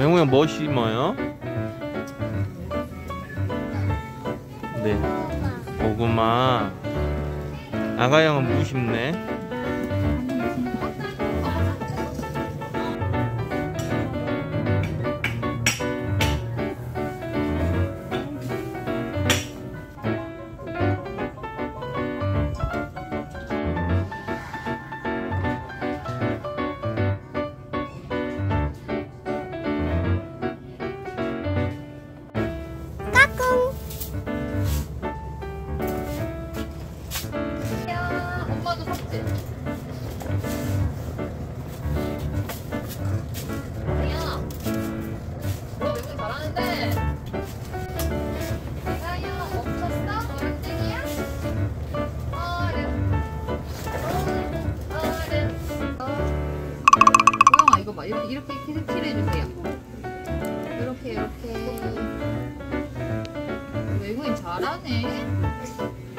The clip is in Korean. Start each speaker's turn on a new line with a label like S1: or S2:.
S1: 맹우야 뭐 심어요? 네. 고구마. 아가 양은 무 심네
S2: 이거 봐. 이렇게, 이렇게 계속 칠해주세요. 이렇게, 이렇게. 외국인 잘하네.